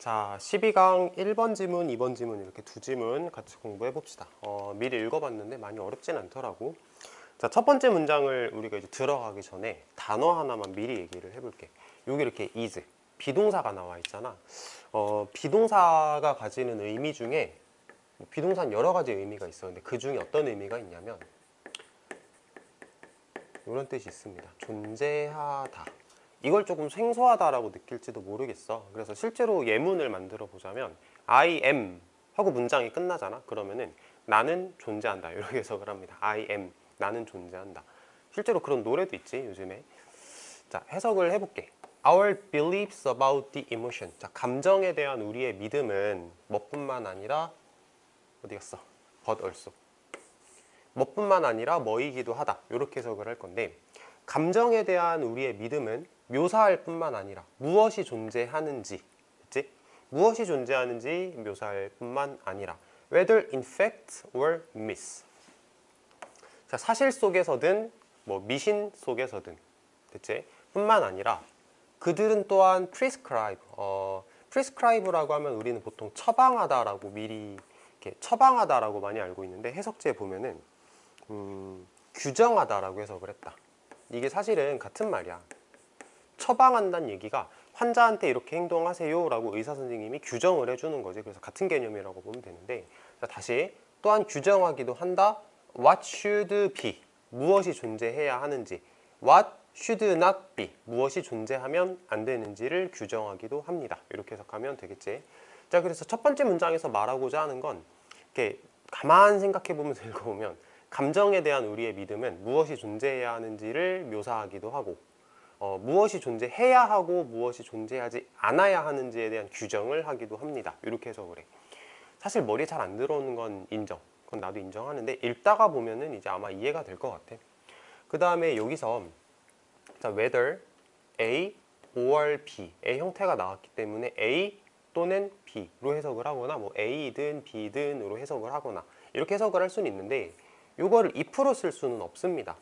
자, 12강 1번 지문, 2번 지문 이렇게 두 지문 같이 공부해 봅시다. 어, 미리 읽어봤는데 많이 어렵진 않더라고. 자, 첫 번째 문장을 우리가 이제 들어가기 전에 단어 하나만 미리 얘기를 해볼게. 여기 이렇게 is, 비동사가 나와 있잖아. 어, 비동사가 가지는 의미 중에 뭐 비동사는 여러 가지 의미가 있어. 근데 그 중에 어떤 의미가 있냐면 이런 뜻이 있습니다. 존재하다. 이걸 조금 생소하다라고 느낄지도 모르겠어. 그래서 실제로 예문을 만들어 보자면 I am 하고 문장이 끝나잖아. 그러면은 나는 존재한다. 이렇게 해석을 합니다. I am 나는 존재한다. 실제로 그런 노래도 있지 요즘에. 자 해석을 해볼게. Our beliefs about the emotion. 자 감정에 대한 우리의 믿음은 뭐뿐만 아니라 어디 갔어? But also. 뭐뿐만 아니라 뭐이기도 하다. 이렇게 해석을 할 건데 감정에 대한 우리의 믿음은 묘사할 뿐만 아니라 무엇이 존재하는지, 그치? 무엇이 존재하는지 묘사할 뿐만 아니라 whether in fact or myth. 자, 사실 속에서든 뭐 미신 속에서든, 그치? 뿐만 아니라 그들은 또한 prescribe, 어, prescribe라고 하면 우리는 보통 처방하다라고 미리 이렇게 처방하다라고 많이 알고 있는데 해석지에 보면은 음, 규정하다라고 해석을 했다. 이게 사실은 같은 말이야. 처방한다는 얘기가 환자한테 이렇게 행동하세요 라고 의사 선생님이 규정을 해주는 거지. 그래서 같은 개념이라고 보면 되는데 자, 다시 또한 규정하기도 한다. What should be 무엇이 존재해야 하는지 What should not be 무엇이 존재하면 안 되는지를 규정하기도 합니다. 이렇게 해석하면 되겠지. 자 그래서 첫 번째 문장에서 말하고자 하는 건 이렇게 가만 생각해 보면서 읽어보면 감정에 대한 우리의 믿음은 무엇이 존재해야 하는지를 묘사하기도 하고 어, 무엇이 존재해야 하고 무엇이 존재하지 않아야 하는지에 대한 규정을 하기도 합니다. 이렇게 해서 그래. 사실 머리에 잘 안 들어오는 건 인정. 그건 나도 인정하는데 읽다가 보면은 이제 아마 이해가 될 것 같아. 그 다음에 여기서 자 whether A or B A 형태가 나왔기 때문에 A 또는 B로 해석을 하거나 뭐 A든 B든으로 해석을 하거나 이렇게 해석을 할 수는 있는데 이거를 if로 쓸 수는 없습니다.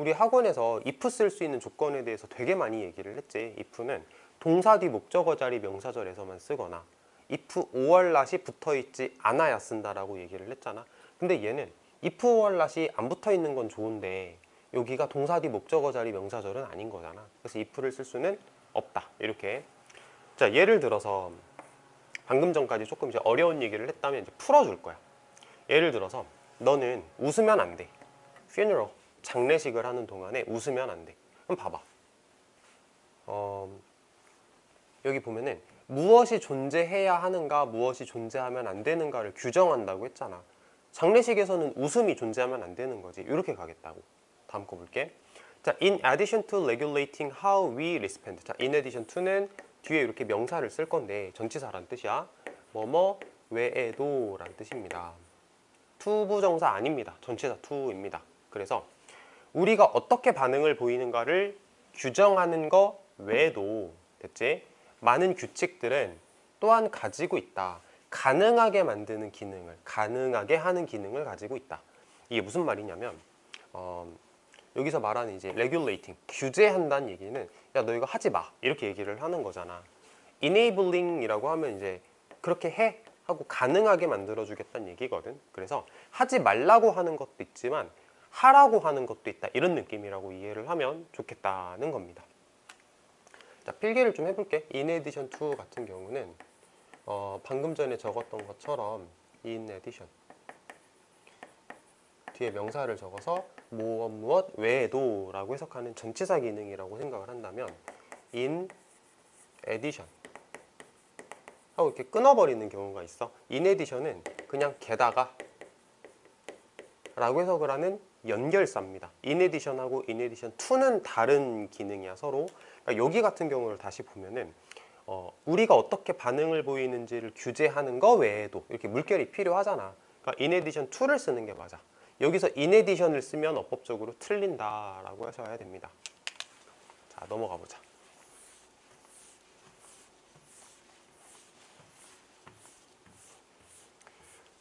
우리 학원에서 if 쓸 수 있는 조건에 대해서 되게 많이 얘기를 했지. if는 동사 뒤 목적어 자리 명사절에서만 쓰거나 if or not이 붙어 있지 않아야 쓴다라고 얘기를 했잖아. 근데 얘는 if or not이 안 붙어 있는 건 좋은데 여기가 동사 뒤 목적어 자리 명사절은 아닌 거잖아. 그래서 if를 쓸 수는 없다. 이렇게. 자, 예를 들어서 방금 전까지 조금 이제 어려운 얘기를 했다면 이제 풀어줄 거야. 예를 들어서 너는 웃으면 안 돼. funeral 장례식을 하는 동안에 웃으면 안 돼. 그럼 봐봐. 어, 여기 보면은 무엇이 존재해야 하는가, 무엇이 존재하면 안 되는가를 규정한다고 했잖아. 장례식에서는 웃음이 존재하면 안 되는 거지. 이렇게 가겠다고. 다음 거 볼게. 자, in addition to regulating how we respond. 자, in addition to는 뒤에 이렇게 명사를 쓸 건데 전치사란 뜻이야. 뭐뭐 외에도라는 뜻입니다. to 부정사 아닙니다. 전치사 to입니다. 그래서 우리가 어떻게 반응을 보이는가를 규정하는 거 외에도 됐지? 많은 규칙들은 또한 가지고 있다. 가능하게 만드는 기능을, 가능하게 하는 기능을 가지고 있다. 이게 무슨 말이냐면 어, 여기서 말하는 이제 regulating, 규제한다는 얘기는 야 너 이거 하지 마 이렇게 얘기를 하는 거잖아. enabling이라고 하면 이제 그렇게 해 하고 가능하게 만들어 주겠다는 얘기거든. 그래서 하지 말라고 하는 것도 있지만 하라고 하는 것도 있다 이런 느낌이라고 이해를 하면 좋겠다는 겁니다. 자 필기를 좀 해볼게. in addition to 같은 경우는 어, 방금 전에 적었던 것처럼 in addition 뒤에 명사를 적어서 무엇 무엇 외에도 라고 해석하는 전치사 기능이라고 생각을 한다면 in addition 하고 이렇게 끊어버리는 경우가 있어 in addition은 그냥 게다가 라고 해석을 하는 연결사입니다 in addition to는 다른 기능이야 서로 그러니까 여기 같은 경우를 다시 보면은 어, 우리가 어떻게 반응을 보이는지를 규제하는 거 외에도 이렇게 물결이 필요하잖아 그러니까 addition to를 쓰는 게 맞아 여기서 addition을 쓰면 어법적으로 틀린다 라고 하셔야 됩니다. 자, 넘어가 보자.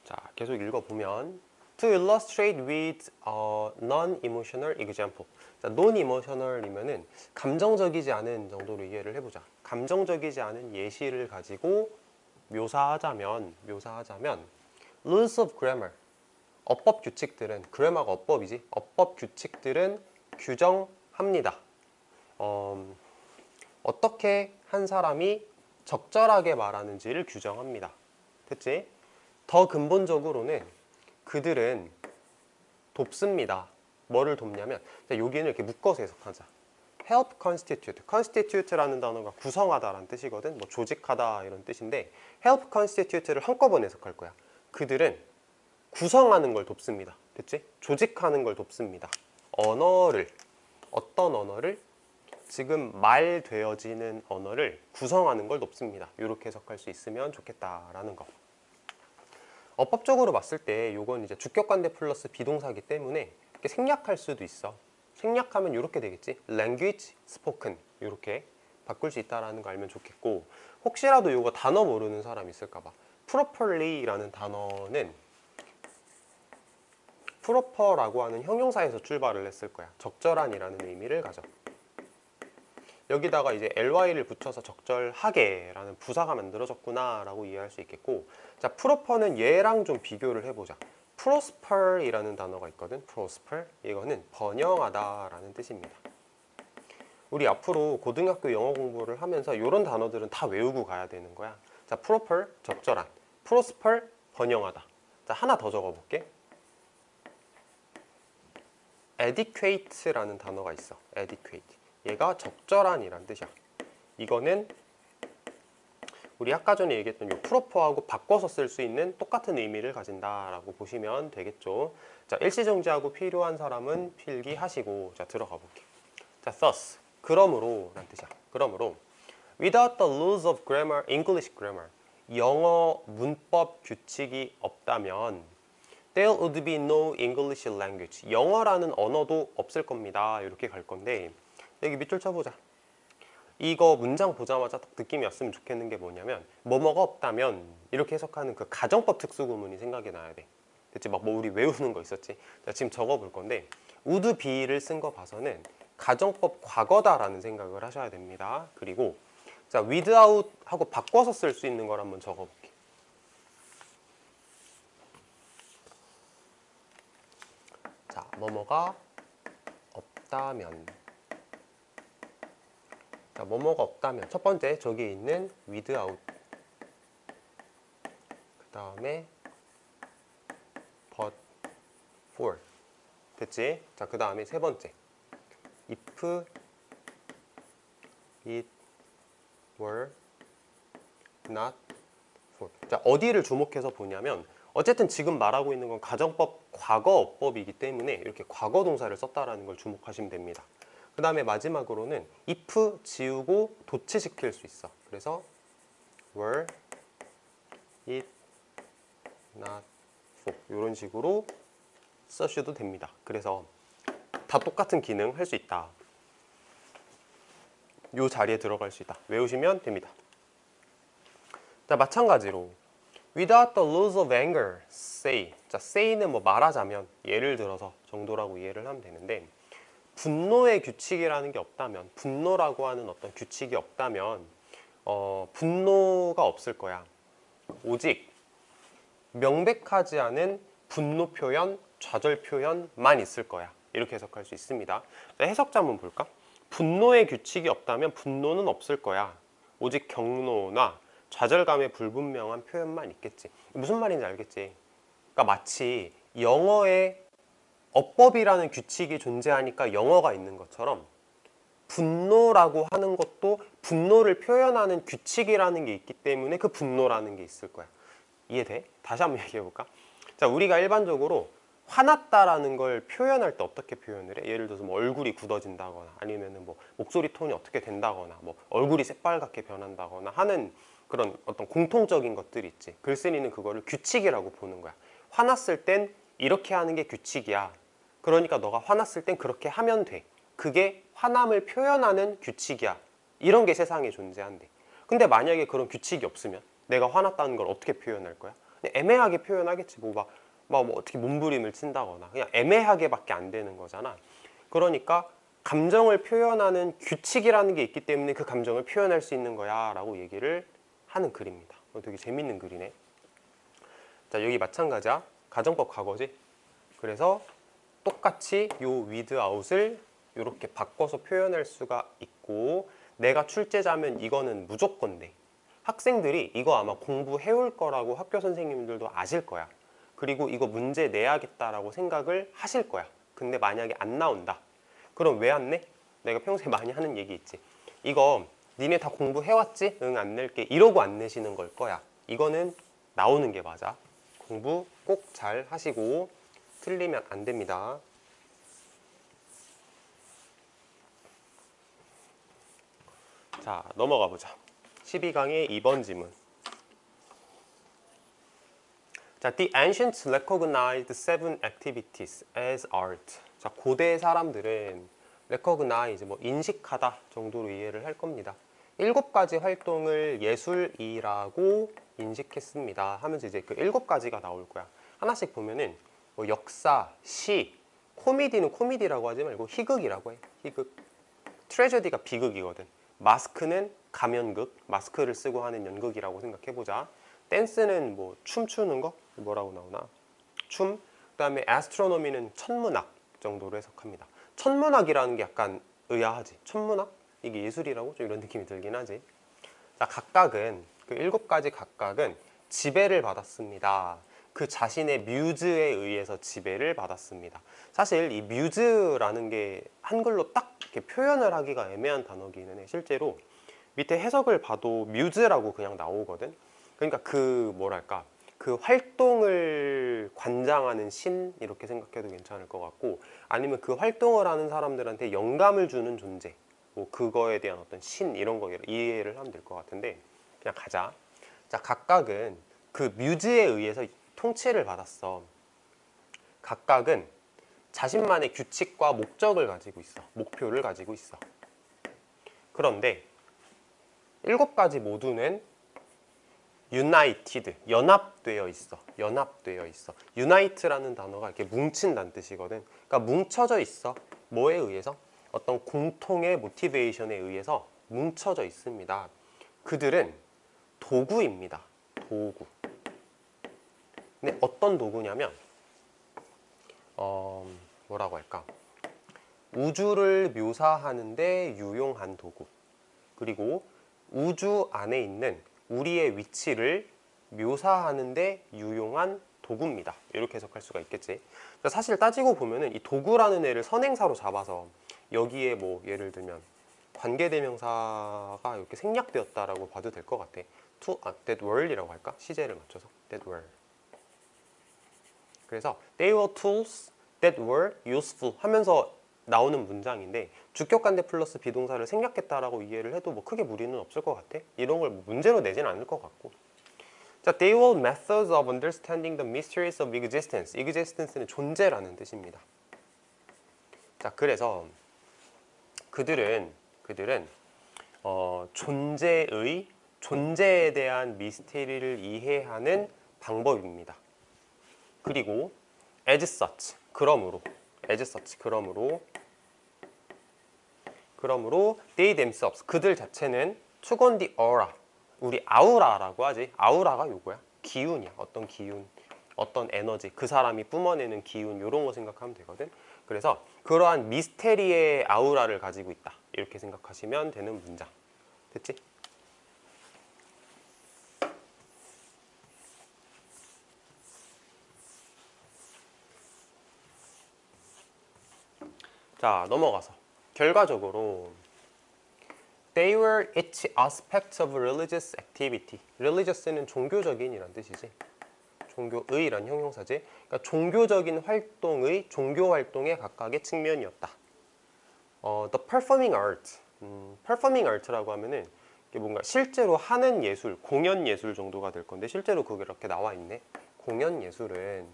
자, 계속 읽어보면 To illustrate with a non-emotional example 자, non-emotional이면은 감정적이지 않은 정도로 이해를 해보자 감정적이지 않은 예시를 가지고 묘사하자면 묘사하자면 rules of grammar 어법 규칙들은 그래마가 어법이지 어법 규칙들은 규정합니다. 어, 어떻게 한 사람이 적절하게 말하는지를 규정합니다. 됐지? 더 근본적으로는 그들은 돕습니다. 뭐를 돕냐면 자, 여기는 이렇게 묶어서 해석하자. help constitute. constitute라는 단어가 구성하다라는 뜻이거든. 뭐 조직하다 이런 뜻인데 help constitute를 한꺼번에 해석할 거야. 그들은 구성하는 걸 돕습니다. 됐지? 조직하는 걸 돕습니다. 언어를 어떤 언어를 지금 말 되어지는 언어를 구성하는 걸 돕습니다. 이렇게 해석할 수 있으면 좋겠다라는 거. 어법적으로 봤을 때 이건 이제 주격관대 플러스 비동사기 때문에 이렇게 생략할 수도 있어. 생략하면 이렇게 되겠지. language spoken 이렇게 바꿀 수 있다라는 거 알면 좋겠고 혹시라도 이거 단어 모르는 사람 있을까 봐. properly라는 단어는 proper라고 하는 형용사에서 출발을 했을 거야. 적절한이라는 의미를 가져. 여기다가 이제 ly를 붙여서 적절하게 라는 부사가 만들어졌구나 라고 이해할 수 있겠고 자 proper는 얘랑 좀 비교를 해보자. prosper이라는 단어가 있거든. prosper. 이거는 번영하다 라는 뜻입니다. 우리 앞으로 고등학교 영어 공부를 하면서 이런 단어들은 다 외우고 가야 되는 거야. 자 proper 적절한. prosper 번영하다. 자 하나 더 적어볼게. Adequate라는 단어가 있어. Adequate 얘가 적절한이란 뜻이야. 이거는 우리 아까 전에 얘기했던 이 프로퍼하고 바꿔서 쓸 수 있는 똑같은 의미를 가진다라고 보시면 되겠죠. 자, 일시정지하고 필요한 사람은 필기하시고 자 들어가 볼게. 자, thus 그러므로 란 뜻이야. 그러므로 without the rules of grammar, English grammar 영어 문법 규칙이 없다면 there would be no English language 영어라는 언어도 없을 겁니다. 이렇게 갈 건데 여기 밑줄 쳐보자. 이거 문장 보자마자 딱 느낌이 왔으면 좋겠는 게 뭐냐면 뭐뭐가 없다면 이렇게 해석하는 그 가정법 특수구문이 생각이 나야 돼. 됐지? 막 뭐 우리 외우는 거 있었지? 자, 지금 적어볼 건데 would be를 쓴 거 봐서는 가정법 과거다라는 생각을 하셔야 됩니다. 그리고 자 without 하고 바꿔서 쓸 수 있는 걸 한번 적어볼게. 자 뭐뭐가 없다면 자, 뭐뭐가 없다면 첫 번째 저기 있는 without 그 다음에 but for 됐지? 자, 그 다음에 세 번째 if it were not for 자, 어디를 주목해서 보냐면 어쨌든 지금 말하고 있는 건 가정법 과거어법이기 때문에 이렇게 과거 동사를 썼다라는 걸 주목하시면 됩니다. 그 다음에 마지막으로는 if 지우고 도치시킬 수 있어. 그래서 were it not for 이런 식으로 써셔도 됩니다. 그래서 다 똑같은 기능 할 수 있다. 요 자리에 들어갈 수 있다. 외우시면 됩니다. 자, 마찬가지로 without the rules of anger, say. 자, say는 뭐 말하자면 예를 들어서 정도라고 이해를 하면 되는데 분노의 규칙이라는 게 없다면 분노라고 하는 어떤 규칙이 없다면 어, 분노가 없을 거야. 오직 명백하지 않은 분노 표현, 좌절 표현만 있을 거야. 이렇게 해석할 수 있습니다. 해석자 한번 볼까? 분노의 규칙이 없다면 분노는 없을 거야. 오직 경로나 좌절감의 불분명한 표현만 있겠지. 무슨 말인지 알겠지? 그러니까 마치 영어의 어법이라는 규칙이 존재하니까 영어가 있는 것처럼 분노라고 하는 것도 분노를 표현하는 규칙이라는 게 있기 때문에 그 분노라는 게 있을 거야. 이해돼? 다시 한번 얘기해 볼까? 자, 우리가 일반적으로 화났다라는 걸 표현할 때 어떻게 표현을 해? 예를 들어서 뭐 얼굴이 굳어진다거나 아니면은 뭐 목소리 톤이 어떻게 된다거나 뭐 얼굴이 새빨갛게 변한다거나 하는 그런 어떤 공통적인 것들이 있지. 글쓴이는 그거를 규칙이라고 보는 거야. 화났을 땐 이렇게 하는 게 규칙이야. 그러니까 너가 화났을 땐 그렇게 하면 돼. 그게 화남을 표현하는 규칙이야. 이런 게 세상에 존재한대. 근데 만약에 그런 규칙이 없으면 내가 화났다는 걸 어떻게 표현할 거야? 애매하게 표현하겠지. 뭐 막, 막 뭐 어떻게 몸부림을 친다거나 그냥 애매하게밖에 안 되는 거잖아. 그러니까 감정을 표현하는 규칙이라는 게 있기 때문에 그 감정을 표현할 수 있는 거야 라고 얘기를 하는 글입니다. 어, 되게 재밌는 글이네. 자 여기 마찬가지야. 가정법 과거지. 그래서 똑같이 요 with out을 이렇게 바꿔서 표현할 수가 있고 내가 출제자면 이거는 무조건 돼. 학생들이 이거 아마 공부해올 거라고 학교 선생님들도 아실 거야. 그리고 이거 문제 내야겠다라고 생각을 하실 거야. 근데 만약에 안 나온다. 그럼 왜 안 내? 내가 평소에 많이 하는 얘기 있지. 이거 니네 다 공부해왔지? 응, 안 낼게. 이러고 안 내시는 걸 거야. 이거는 나오는 게 맞아. 공부 꼭 잘 하시고 틀리면 안 됩니다. 자, 넘어가 보자. 12강의 2번 지문. 자, the ancients recognized seven activities as art. 자, 고대 사람들은 recognize, 뭐 인식하다 정도로 이해를 할 겁니다. 일곱 가지 활동을 예술이라고 인식했습니다. 하면서 이제 그 일곱 가지가 나올 거야. 하나씩 보면은 뭐 역사, 시, 코미디는 코미디라고 하지 말고 희극이라고 해. 희극. 트레저디가 비극이거든. 마스크는 가면극, 마스크를 쓰고 하는 연극이라고 생각해 보자. 댄스는 뭐 춤추는 거 뭐라고 나오나? 춤. 그 다음에 애스트로노미는 천문학 정도로 해석합니다. 천문학이라는 게 약간 의아하지. 천문학? 이게 예술이라고 좀 이런 느낌이 들긴 하지. 자, 각각은 그 일곱 가지 각각은 지배를 받았습니다. 그 자신의 뮤즈에 의해서 지배를 받았습니다. 사실 이 뮤즈라는 게 한글로 딱 이렇게 표현을 하기가 애매한 단어기는 해. 실제로 밑에 해석을 봐도 뮤즈라고 그냥 나오거든. 그러니까 그 뭐랄까 그 활동을 관장하는 신 이렇게 생각해도 괜찮을 것 같고 아니면 그 활동을 하는 사람들한테 영감을 주는 존재 뭐 그거에 대한 어떤 신 이런 거 이해를 하면 될 것 같은데 그냥 가자. 자 각각은 그 뮤즈에 의해서 통치를 받았어. 각각은 자신만의 규칙과 목적을 가지고 있어. 목표를 가지고 있어. 그런데 일곱 가지 모두는 united, 연합되어 있어. 연합되어 있어. unite라는 단어가 이렇게 뭉친다는 뜻이거든. 그러니까 뭉쳐져 있어. 뭐에 의해서? 어떤 공통의 모티베이션에 의해서 뭉쳐져 있습니다. 그들은 도구입니다. 도구. 근데 어떤 도구냐면 어, 뭐라고 할까? 우주를 묘사하는데 유용한 도구. 그리고 우주 안에 있는 우리의 위치를 묘사하는데 유용한 도구입니다. 이렇게 해석할 수가 있겠지. 사실 따지고 보면은 이 도구라는 애를 선행사로 잡아서 여기에 뭐 예를 들면 관계대명사가 이렇게 생략되었다라고 봐도 될 것 같아. to 아, that were이라고 할까? 시제를 맞춰서 that were. 그래서 they were tools that were useful 하면서 나오는 문장인데 주격관대 플러스 비동사를 생략했다라고 이해를 해도 뭐 크게 무리는 없을 것 같아. 이런 걸 문제로 내지는 않을 것 같고. 자, they were methods of understanding the mysteries of existence. existence는 존재라는 뜻입니다. 자, 그래서 그들은 그들은 어, 존재의 존재에 대한 미스테리를 이해하는 방법입니다. 그리고 as such 그러므로 as such 그러므로 그러므로 they themselves 그들 자체는 the aura 우리 아우라라고 하지. 아우라가 요거야. 기운이야. 어떤 기운 어떤 에너지 그 사람이 뿜어내는 기운 이런 거 생각하면 되거든. 그래서 그러한 미스테리의 아우라를 가지고 있다. 이렇게 생각하시면 되는 문장. 됐지? 자 넘어가서 결과적으로 They were each aspects of religious activity. religious는 종교적인 이란 뜻이지. 종교의란 형용사지. 그러니까 종교적인 활동의 종교 활동의 각각의 측면이었다. 어, the performing art. 음, performing art라고 하면은 이게 뭔가 실제로 하는 예술, 공연 예술 정도가 될 건데 실제로 그게 이렇게 나와 있네. 공연 예술은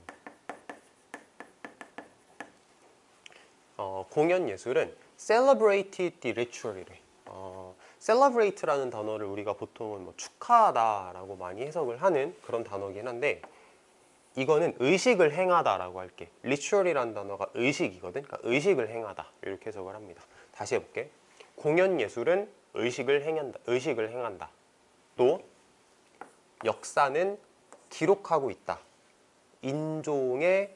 공연 예술은 celebrated ritual이래. 어, celebrate라는 단어를 우리가 보통은 뭐 축하하다라고 많이 해석을 하는 그런 단어긴 한데 이거는 의식을 행하다라고 할게. ritual이라는 단어가 의식이거든. 그러니까 의식을 행하다 이렇게 해석을 합니다. 다시 해볼게. 공연 예술은 의식을 행한다. 의식을 행한다. 또 역사는 기록하고 있다. 인종의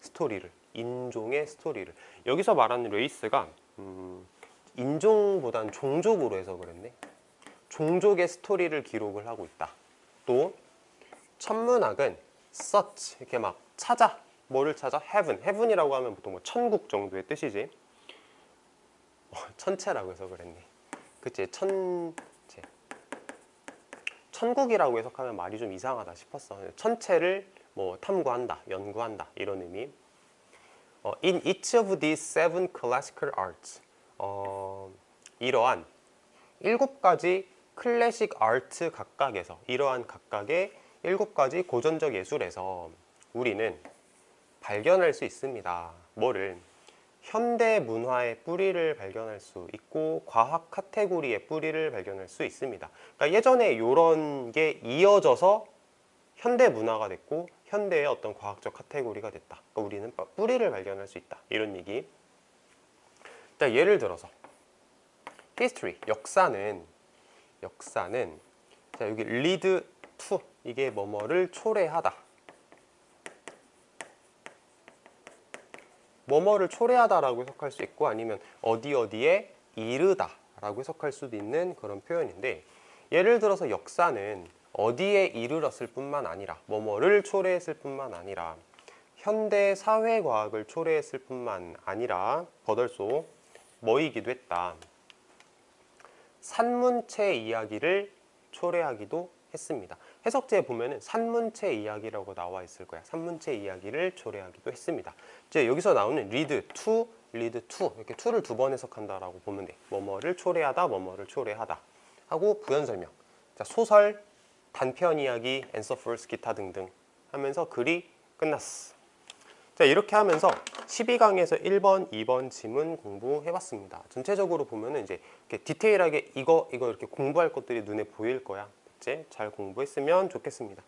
스토리를 인종의 스토리를 여기서 말하는 race가 음, 인종보단 종족으로 해서 그랬네. 종족의 스토리를 기록을 하고 있다. 또 천문학은 search 이렇게 막 찾아 뭐를 찾아 heaven heaven이라고 하면 보통 뭐 천국 정도의 뜻이지. 어, 천체라고 해서 그랬네. 그치 천체. 천국이라고 해석하면 말이 좀 이상하다 싶었어. 천체를 뭐 탐구한다, 연구한다 이런 의미. 어, in each of these seven classical arts, 어, 이러한 일곱 가지 클래식 아트 각각에서 이러한 각각의 일곱 가지 고전적 예술에서 우리는 발견할 수 있습니다. 뭐를 현대 문화의 뿌리를 발견할 수 있고 과학 카테고리의 뿌리를 발견할 수 있습니다. 그러니까 예전에 이런 게 이어져서 현대 문화가 됐고 현대의 어떤 과학적 카테고리가 됐다. 그러니까 우리는 뿌리를 발견할 수 있다. 이런 얘기. 자, 예를 들어서 history 역사는 역사는 자 여기 lead to 이게 뭐뭐를 초래하다. 뭐뭐를 초래하다라고 해석할 수 있고 아니면 어디 어디에 이르다 라고 해석할 수도 있는 그런 표현인데 예를 들어서 역사는 어디에 이르렀을 뿐만 아니라 뭐뭐를 초래했을 뿐만 아니라 현대 사회 과학을 초래했을 뿐만 아니라 버덜소 뭐이기도 했다. 산문체 이야기를 초래하기도 했습니다. 해석지에 보면은 산문체 이야기라고 나와 있을 거야. 산문체 이야기를 초래하기도 했습니다. 이제 여기서 나오는 read to, read to 이렇게 to를 두 번 해석한다라고 보면 돼. 뭐뭐를 초래하다, 뭐뭐를 초래하다 하고 부연 설명. 자 소설, 단편 이야기, answer first, 기타 등등 하면서 글이 끝났어. 자 이렇게 하면서 12강에서 1번, 2번 지문 공부해봤습니다. 전체적으로 보면은 이제 이렇게 디테일하게 이거 이거 이렇게 공부할 것들이 눈에 보일 거야. 이제 잘 공부했으면 좋겠습니다.